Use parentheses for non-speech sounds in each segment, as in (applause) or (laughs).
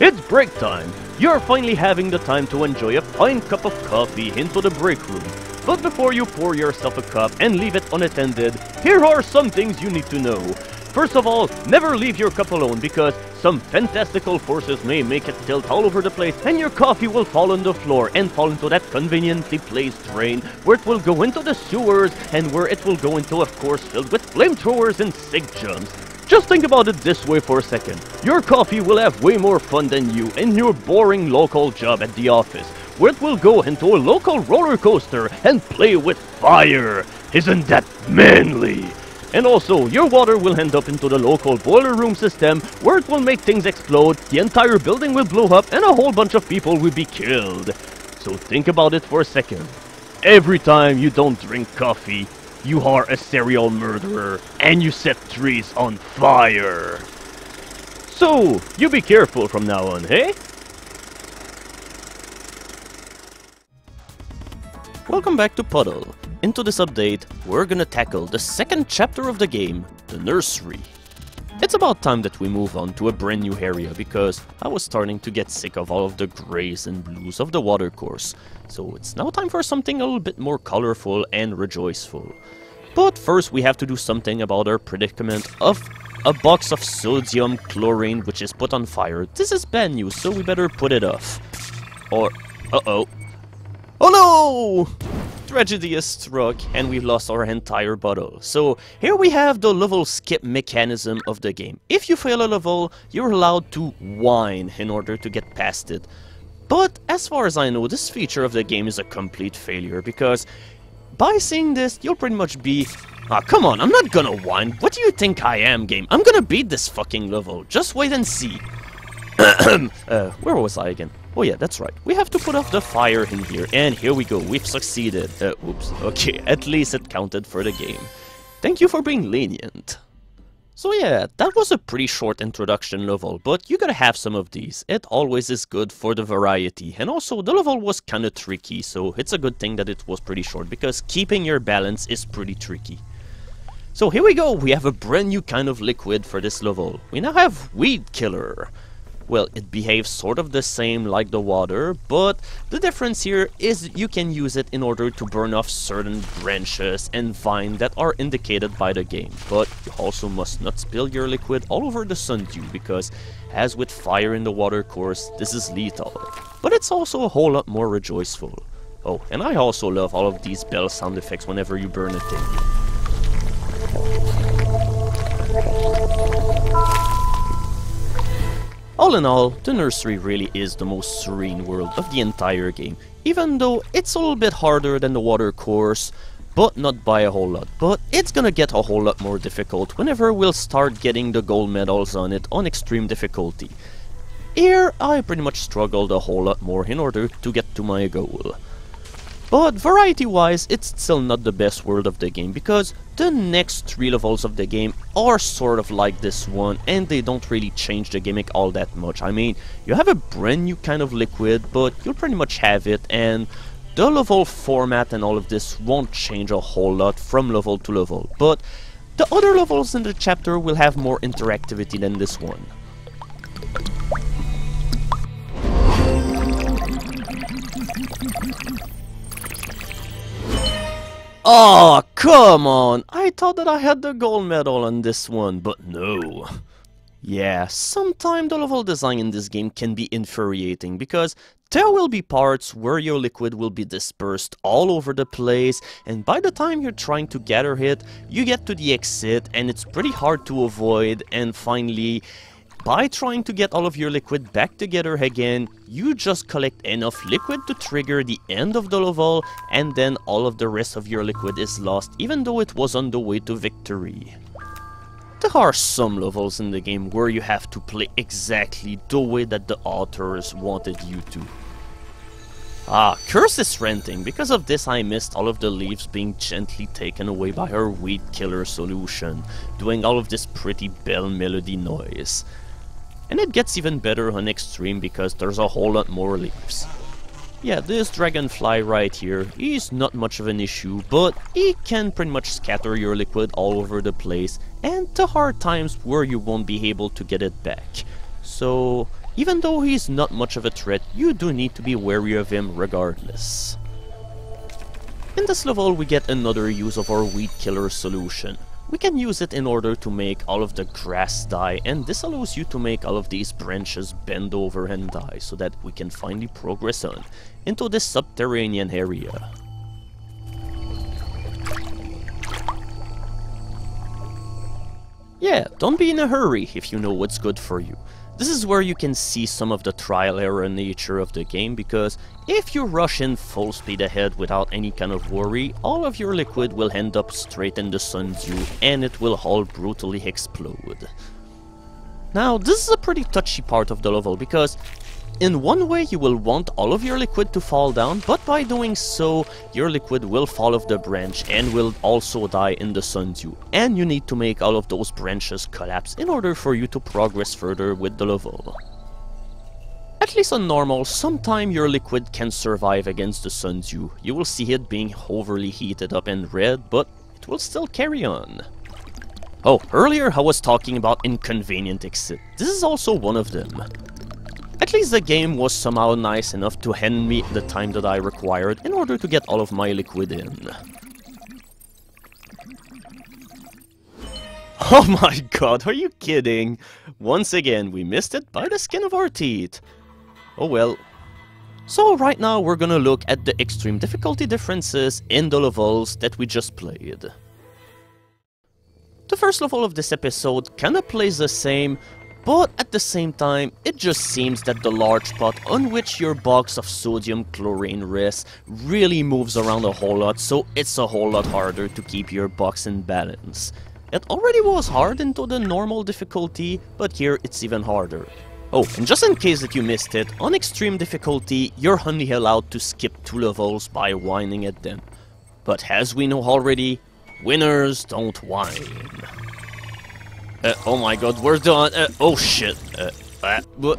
It's break time. You're finally having the time to enjoy a fine cup of coffee into the break room. But before you pour yourself a cup and leave it unattended, here are some things you need to know. First of all, never leave your cup alone because some fantastical forces may make it tilt all over the place and your coffee will fall on the floor and fall into that conveniently placed drain where it will go into the sewers and where it will go into of course filled with flamethrowers and sick jumps. Just think about it this way for a second. Your coffee will have way more fun than you in your boring local job at the office, where it will go into a local roller coaster and play with fire. Isn't that manly? And also, your water will end up into the local boiler room system where it will make things explode, the entire building will blow up, and a whole bunch of people will be killed. So think about it for a second. Every time you don't drink coffee, you are a serial murderer and you set trees on fire. So, you be careful from now on, hey? Welcome back to Puddle. Into this update, we're gonna tackle the second chapter of the game, the nursery. It's about time that we move on to a brand new area because I was starting to get sick of all of the greys and blues of the water course, so it's now time for something a little bit more colorful and rejoiceful. But first we have to do something about our predicament of a box of sodium chlorate which is put on fire. This is bad news, so we better put it off. Or, uh-oh. Oh no! Tragedy has struck and we've lost our entire bottle. So here we have the level skip mechanism of the game. If you fail a level, you're allowed to whine in order to get past it. But as far as I know, this feature of the game is a complete failure because by seeing this, you'll pretty much be... Ah, come on, I'm not gonna whine. What do you think I am, game? I'm gonna beat this fucking level. Just wait and see. (coughs) uh, where was I again? Oh yeah, that's right. We have to put off the fire in here, and here we go. We've succeeded. Uh, oops. (laughs) Okay, at least it counted for the game. Thank you for being lenient. So yeah, that was a pretty short introduction level, but you gotta have some of these. It always is good for the variety. And also, the level was kinda tricky, so it's a good thing that it was pretty short, because keeping your balance is pretty tricky. So here we go, we have a brand new kind of liquid for this level. We now have Weed Killer. Well, it behaves sort of the same like the water, but the difference here is you can use it in order to burn off certain branches and vine that are indicated by the game. But you also must not spill your liquid all over the sundew, because as with fire in the water course, this is lethal. But it's also a whole lot more rejoiceful. Oh, and I also love all of these bell sound effects whenever you burn a thing. All in all, the nursery really is the most serene world of the entire game, even though it's a little bit harder than the water course, but not by a whole lot. But it's gonna get a whole lot more difficult whenever we'll start getting the gold medals on it on extreme difficulty. Here, I pretty much struggled a whole lot more in order to get to my goal. But variety-wise, it's still not the best world of the game, because the next three levels of the game are sort of like this one, and they don't really change the gimmick all that much. I mean, you have a brand new kind of liquid, but you'll pretty much have it, and the level format and all of this won't change a whole lot from level to level. But the other levels in the chapter will have more interactivity than this one. Oh, come on! I thought that I had the gold medal on this one, but no. Yeah, sometimes the level design in this game can be infuriating because there will be parts where your liquid will be dispersed all over the place and by the time you're trying to gather it, you get to the exit and it's pretty hard to avoid and finally by trying to get all of your liquid back together again, you just collect enough liquid to trigger the end of the level, and then all of the rest of your liquid is lost, even though it was on the way to victory. There are some levels in the game where you have to play exactly the way that the authors wanted you to. Ah, Curse is renting. Because of this I missed all of the leaves being gently taken away by her weed killer solution, doing all of this pretty bell melody noise. And it gets even better on extreme because there's a whole lot more leaves. Yeah, this dragonfly right here is not much of an issue, but it can pretty much scatter your liquid all over the place, and the hard times where you won't be able to get it back. So, even though he's not much of a threat, you do need to be wary of him regardless. In this level we get another use of our weed killer solution. We can use it in order to make all of the grass die and this allows you to make all of these branches bend over and die so that we can finally progress on into this subterranean area. Yeah, don't be in a hurry if you know what's good for you. This is where you can see some of the trial error nature of the game because if you rush in full speed ahead without any kind of worry, all of your liquid will end up straight in the sundew and it will all brutally explode. Now, this is a pretty touchy part of the level because in one way you will want all of your liquid to fall down, but by doing so, your liquid will fall off the branch and will also die in the sundew. And you need to make all of those branches collapse in order for you to progress further with the level. At least on normal, sometime your liquid can survive against the sundew. You will see it being overly heated up and red, but it will still carry on. Oh, earlier I was talking about inconvenient exit. This is also one of them. At least the game was somehow nice enough to hand me the time that I required in order to get all of my liquid in. (laughs) Oh my god, are you kidding? Once again, we missed it by the skin of our teeth. Oh well. So right now we're gonna look at the extreme difficulty differences in the levels that we just played. The first level of this episode kinda plays the same, but at the same time, it just seems that the large pot on which your box of sodium chlorate rests really moves around a whole lot, so it's a whole lot harder to keep your box in balance. It already was hard into the normal difficulty, but here it's even harder. Oh, and just in case that you missed it, on extreme difficulty, you're only allowed to skip two levels by whining at them. But as we know already, winners don't whine. Uh, oh my god, we're done. Uh, oh shit. Uh, uh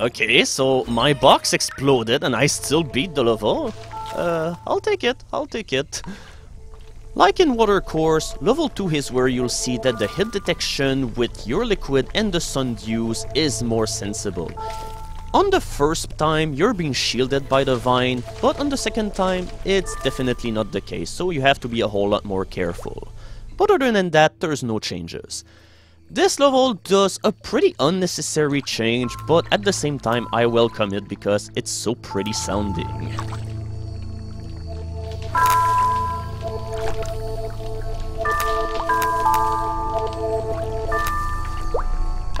okay, so my box exploded and I still beat the level. Uh, I'll take it, I'll take it. Like in Water Course, level 2 is where you'll see that the hit detection with your liquid and the sundews is more sensible. On the first time, you're being shielded by the vine, but on the second time, it's definitely not the case, so you have to be a whole lot more careful. But other than that, there's no changes. This level does a pretty unnecessary change, but at the same time I welcome it because it's so pretty sounding.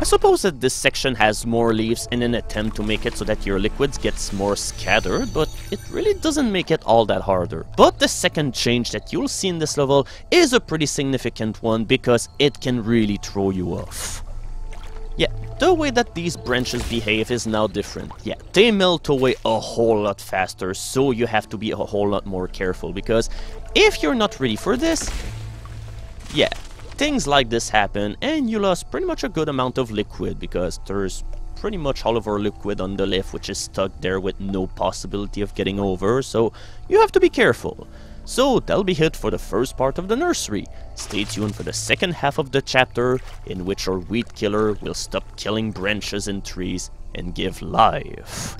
Suppose that this section has more leaves in an attempt to make it so that your liquids gets more scattered, but it really doesn't make it all that harder. But the second change that you'll see in this level is a pretty significant one because it can really throw you off. Yeah, the way that these branches behave is now different. Yeah, they melt away a whole lot faster, so you have to be a whole lot more careful, because if you're not ready for this, yeah, things like this happen and you lost pretty much a good amount of liquid because there's pretty much all of our liquid on the lift which is stuck there with no possibility of getting over so you have to be careful. So that'll be it for the first part of the nursery. Stay tuned for the second half of the chapter in which our weed killer will stop killing branches and trees and give life